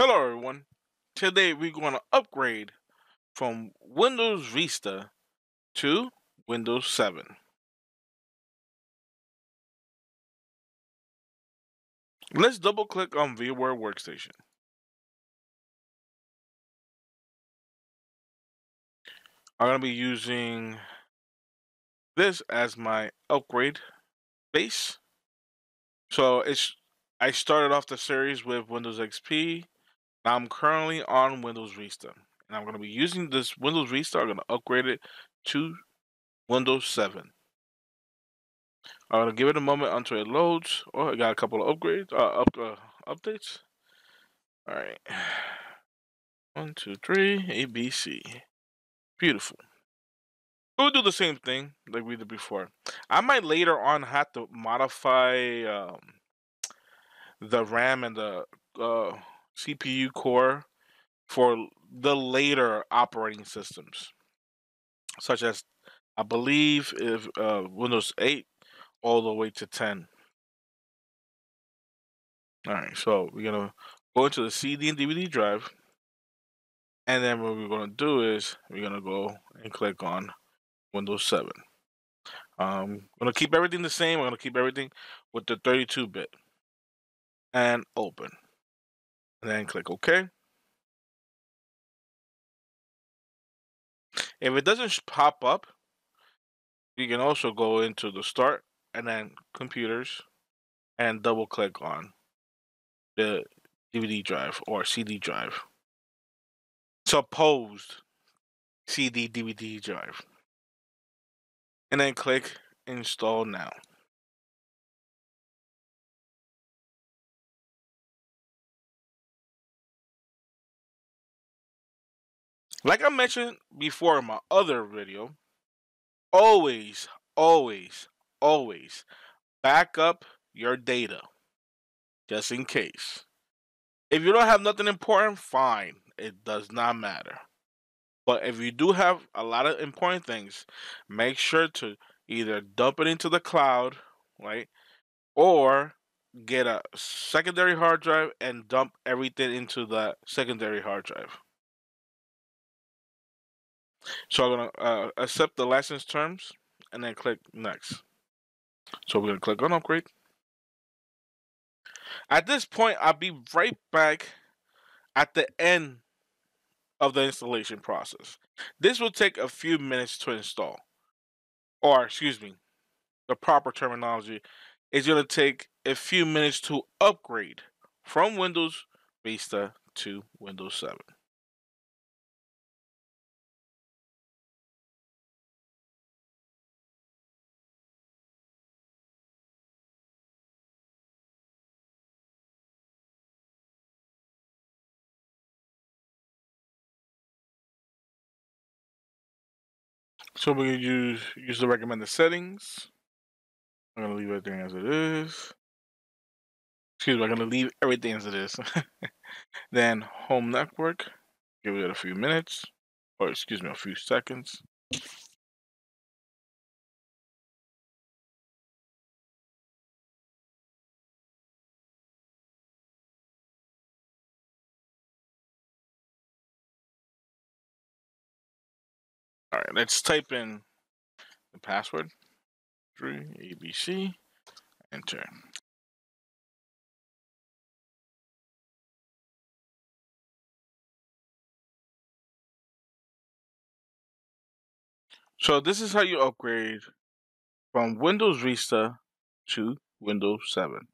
Hello everyone. Today we're going to upgrade from Windows Vista to Windows 7. Let's double click on VMware Workstation. I'm going to be using this as my upgrade base. So it's I started off the series with Windows XP I'm currently on Windows Vista, and I'm going to be using this Windows Vista. I'm going to upgrade it to Windows 7. I'm going to give it a moment until it loads. Oh, I got a couple of upgrades, uh, up, uh, updates. All right. One, two, three, A, B, C. Beautiful. We'll do the same thing like we did before. I might later on have to modify um, the RAM and the uh, CPU core for the later operating systems, such as I believe if uh, Windows 8 all the way to 10. All right, so we're gonna go into the CD and DVD drive, and then what we're gonna do is we're gonna go and click on Windows 7. Um, I'm gonna keep everything the same. I'm gonna keep everything with the 32 bit and open and then click OK. If it doesn't pop up, you can also go into the start and then computers and double click on the DVD drive or CD drive. Supposed CD DVD drive. And then click install now. Like I mentioned before in my other video, always, always, always back up your data just in case. If you don't have nothing important, fine. It does not matter. But if you do have a lot of important things, make sure to either dump it into the cloud, right? Or get a secondary hard drive and dump everything into the secondary hard drive. So I'm gonna uh, accept the license terms and then click next. So we're gonna click on upgrade. At this point, I'll be right back at the end of the installation process. This will take a few minutes to install. Or, excuse me, the proper terminology is going to take a few minutes to upgrade from Windows Vista to Windows 7. So we're gonna use use the recommended settings. I'm gonna leave everything as it is. Excuse me, I'm gonna leave everything as it is. then home network, give it a few minutes, or excuse me, a few seconds. All right, let's type in the password. Three ABC, enter. So this is how you upgrade from Windows Vista to Windows 7.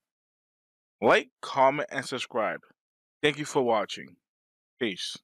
Like, comment, and subscribe. Thank you for watching. Peace.